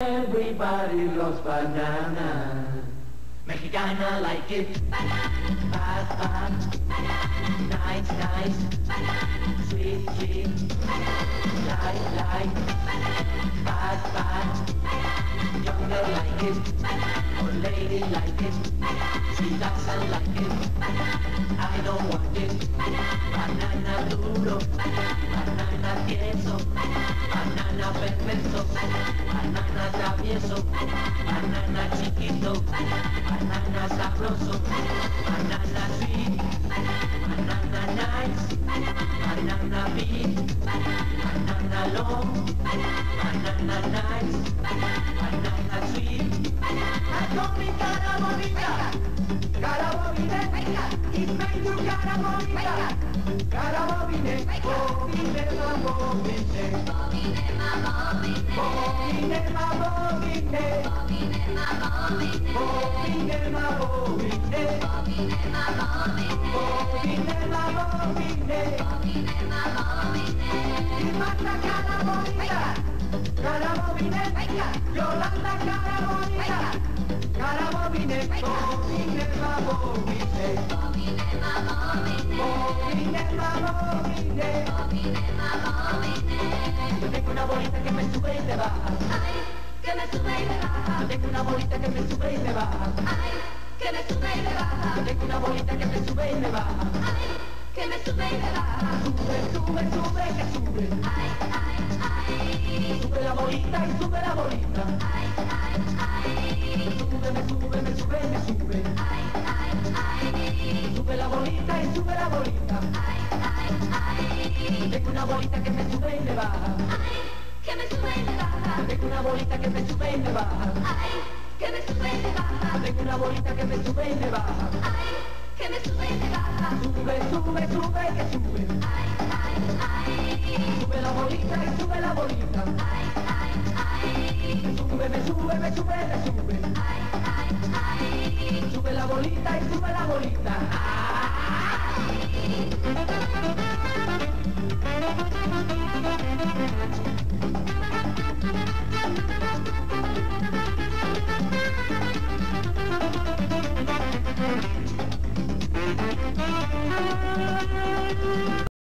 Everybody loves banana. Mexicana like it. Banana. Fast, fast. Banana. Nice, nice. Banana. Sweet, sweet. Banana. Light, light. Banana. Fast, fast. Banana. Younger like it. Banana. Old lady like it. Banana. She doesn't like it. Banana. I don't want it. Banana duro. Banana. Banana perverso. Banana travieso. Banana chiquito. Banana sabroso. Banana sweet. Banana nice. Banana big. Banana long. Banana nice. Banana sweet. Atomi cara bonita. Cara Mata cada bonita. Cara. Cara bobine. Yolanda cara bonita. Cara. Bobine ma bobine. Bobine ma bobine. Yo tengo una bolita que me sube y me baja. Que me sube y me baja, bolita que me sube y me baja. ay, que me sube y me baja, bolita que me sube y me baja. ay, que me sube y me baja, Sube, sube, sube, que sube. Y sube la bolita. ay, ay, ay, Sube, me sube, me sube, me sube. ay, ay, ay, Sube la bolita y sube la bolita. ay, ay, ay, tengo una bolita que me sube y me baja. ay, que me sube y me baja, tengo una bolita que me sube y me baja. ay, que me sube y me baja, tengo una bolita que me sube y me baja. ay, que me sube y me baja, Sube, sube, sube, que sube. ay, bolita y sube la bolita.